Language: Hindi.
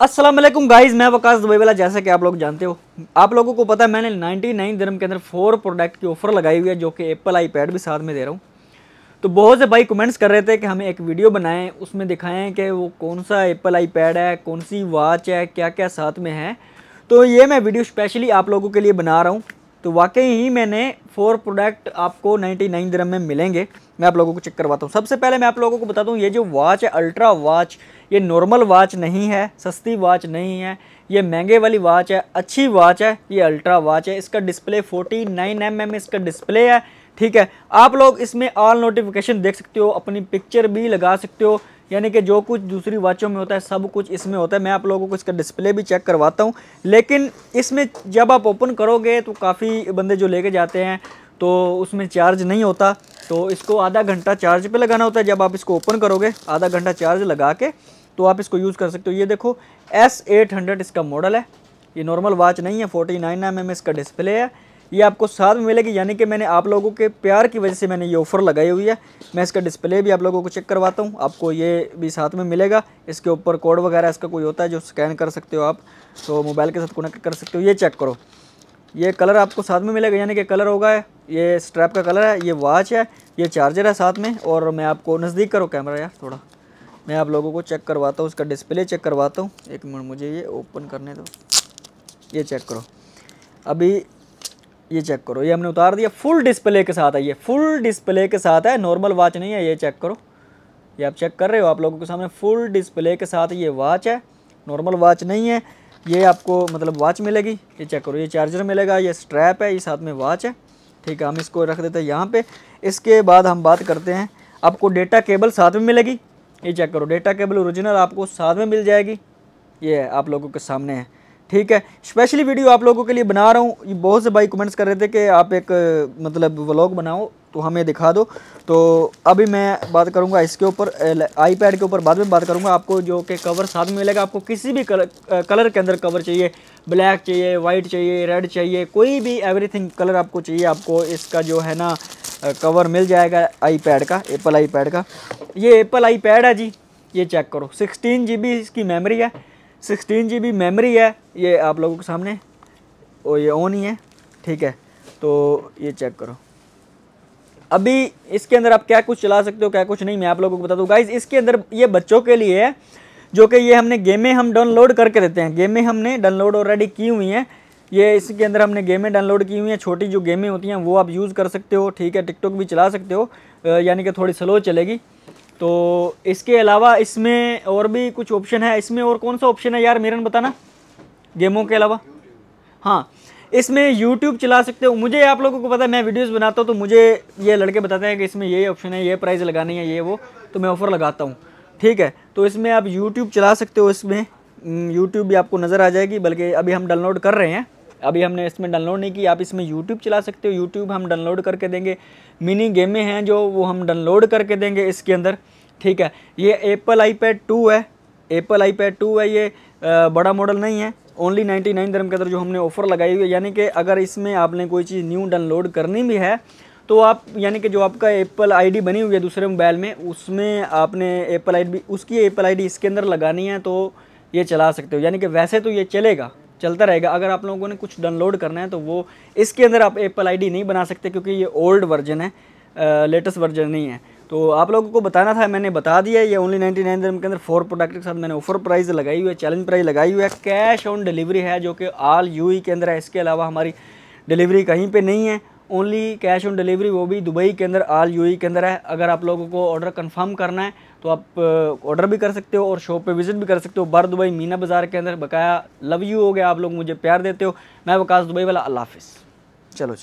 अस्सलाम वालेकुम गाइस मैं वकास दुबई वाला, जैसा कि आप लोग जानते हो। आप लोगों को पता है, मैंने 99 दिरम के अंदर फोर प्रोडक्ट की ऑफ़र लगाई हुई है, जो कि एप्पल आईपैड भी साथ में दे रहा हूँ। तो बहुत से भाई कमेंट्स कर रहे थे कि हमें एक वीडियो बनाएँ, उसमें दिखाएँ कि वो कौन सा एप्पल आईपैड है, कौन सी वॉच है क्या क्या साथ में है। तो ये मैं वीडियो स्पेशली आप लोगों के लिए बना रहा हूँ। तो वाकई ही मैंने फोर प्रोडक्ट आपको 99 दिरम में मिलेंगे। मैं आप लोगों को चेक करवाता हूँ। सबसे पहले मैं आप लोगों को बताता हूँ, ये जो वॉच है अल्ट्रा वॉच ये नॉर्मल वॉच नहीं है, सस्ती वॉच नहीं है, ये महँगे वाली वॉच है, अच्छी वॉच है, ये अल्ट्रा वॉच है। इसका डिस्प्ले 49 नाइन एम इसका डिस्प्ले है, ठीक है? आप लोग इसमें ऑल नोटिफिकेशन देख सकते हो, अपनी पिक्चर भी लगा सकते हो। यानी कि जो कुछ दूसरी वॉचों में होता है, सब कुछ इसमें होता है। मैं आप लोगों को इसका डिस्प्ले भी चेक करवाता हूँ। लेकिन इसमें जब आप ओपन करोगे तो काफ़ी बंदे जो लेके जाते हैं तो उसमें चार्ज नहीं होता। तो इसको आधा घंटा चार्ज पे लगाना होता है। जब आप इसको ओपन करोगे, आधा घंटा चार्ज लगा के तो आप इसको यूज़ कर सकते हो। ये देखो एस एट हंड्रेड इसका मॉडल है। ये नॉर्मल वॉच नहीं है फोर्टी नाइन एम एम इसका डिस्प्ले है। ये आपको साथ में मिलेगी, यानी कि मैंने आप लोगों के प्यार की वजह से मैंने ये ऑफ़र लगाई हुई है। मैं इसका डिस्प्ले भी आप लोगों को चेक करवाता हूँ, आपको ये भी साथ में मिलेगा। इसके ऊपर कोड वगैरह इसका कोई होता है जो स्कैन कर सकते हो आप तो मोबाइल के साथ कनेक्ट कर सकते हो, ये चेक करो। ये कलर आपको साथ में मिलेगा, यानी कि कलर होगा, ये स्ट्रैप का कलर है, ये वॉच है, ये चार्जर है साथ में, और मैं आपको नज़दीक करो कैमरा यार थोड़ा। मैं आप लोगों को चेक करवाता हूँ उसका डिस्प्ले चेक करवाता हूँ। एक मिनट, मुझे ये ओपन करने दो। ये चेक करो। अभी ये चेक करो। ये हमने उतार दिया। फुल डिस्प्ले के साथ है ये। फुल डिस्प्ले के साथ है। नॉर्मल वॉच नहीं है, ये चेक करो। ये आप चेक कर रहे हो, आप लोगों के सामने फुल डिस्प्ले के साथ ये वॉच है। नॉर्मल वॉच नहीं है। ये आपको मतलब वॉच मिलेगी। ये चेक करो। ये चार्जर मिलेगा, ये स्ट्रैप है, ये साथ में वॉच है। ठीक है, हम इसको रख देते हैं यहाँ पे। इसके बाद हम बात करते हैं। आपको डेटा केबल साथ में मिलेगी। ये चेक करो। डेटा केबल ओरिजिनल आपको साथ में मिल जाएगी। ये आप लोगों के सामने है। ठीक है। स्पेशली वीडियो आप लोगों के लिए बना रहा हूँ। बहुत से भाई कमेंट्स कर रहे थे कि आप एक मतलब व्लॉग बनाओ तो हमें दिखा दो। तो अभी मैं बात करूँगा इसके ऊपर आईपैड के ऊपर बाद में बात करूँगा आपको, जो कि कवर साथ में मिलेगा। आपको किसी भी कलर कलर के अंदर कवर चाहिए। ब्लैक चाहिए वाइट चाहिए रेड चाहिए, कोई भी एवरीथिंग कलर आपको चाहिए, आपको इसका जो है ना कवर मिल जाएगा आईपैड का एप्पल आईपैड का। ये एप्पल आईपैड है जी। ये चेक करो। सिक्सटीन जी इसकी मेमोरी है। सिक्सटीन जी मेमोरी है, ये आप लोगों के सामने, और ये ऑन ही है, ठीक है तो ये चेक करो। अभी इसके अंदर आप क्या कुछ चला सकते हो, क्या कुछ नहीं, मैं आप लोगों को बता दूँ। गाइज़ इसके अंदर ये बच्चों के लिए है, जो कि ये हमने गेमें हम डाउनलोड करके देते हैं। गेमें हमने डाउनलोड ऑलरेडी की हुई हैं। ये इसके अंदर हमने गेमें डाउनलोड की हुई हैं। छोटी जो गेमें होती हैं, वो आप यूज़ कर सकते हो, ठीक है टिकटॉक भी चला सकते हो यानी कि थोड़ी स्लो चलेगी। तो इसके अलावा इसमें और भी कुछ ऑप्शन है। इसमें और कौन सा ऑप्शन है यार? मेरन बताना। गेमों के अलावा। हाँ इसमें यूट्यूब चला सकते हो। मुझे आप लोगों को पता है मैं वीडियोस बनाता हूँ तो मुझे ये लड़के बताते हैं कि इसमें ये ऑप्शन है ये प्राइस लगानी है ये वो तो मैं ऑफ़र लगाता हूँ। ठीक है तो इसमें आप यूट्यूब चला सकते हो। इसमें यूट्यूब हम्म, भी आपको नज़र आ जाएगी बल्कि अभी हम डाउनलोड कर रहे हैं। अभी हमने इसमें डाउनलोड नहीं की, आप इसमें यूट्यूब चला सकते हो। यूट्यूब हम डाउनलोड करके देंगे। मिनी गेमें हैं जो, वो हम डाउनलोड करके देंगे इसके अंदर। ठीक है? ये एप्पल आईपैड टू है। एप्पल आईपैड टू है ये। बड़ा मॉडल नहीं है। ओनली नाइन्टी नाइन दरम के अंदर जो हमने ऑफ़र लगाई हुई है। यानी कि अगर इसमें आपने कोई चीज़ न्यू डाउनलोड करनी भी है तो आप, यानी कि जो आपका एप्पल आईडी बनी हुई है दूसरे मोबाइल में, उसमें आपने एप्पल आईडी उसकी एप्पल आईडी इसके अंदर लगानी है तो ये चला सकते हो। यानी कि वैसे तो ये चलेगा। चलता रहेगा। अगर आप लोगों ने कुछ डाउनलोड करना है तो वो इसके अंदर आप एप्पल आईडी नहीं बना सकते, क्योंकि ये ओल्ड वर्जन है लेटेस्ट वर्जन नहीं है। तो आप लोगों को बताना था, मैंने बता दिया, ये ओनली नाइन्टी नाइन के अंदर फोर प्रोडक्ट के साथ मैंने ऑफ़र प्राइस लगाई हुई है चैलेंज प्राइस लगाई हुई है कैश ऑन डिलीवरी है, जो कि आल यू के अंदर है। इसके अलावा हमारी डिलीवरी कहीं पर नहीं है। ओनली कैश ऑन डिलीवरी, वो भी दुबई के अंदर आल यू के अंदर है। अगर आप लोगों को ऑर्डर कंफर्म करना है तो आप ऑर्डर भी कर सकते हो और शॉप पे विज़िट भी कर सकते हो। बार दुबई मीना बाज़ार के अंदर बकाया लव यू हो गया, आप लोग मुझे प्यार देते हो। मैं वकास दुबई वाला, अल्लाह हाफिज़। चलो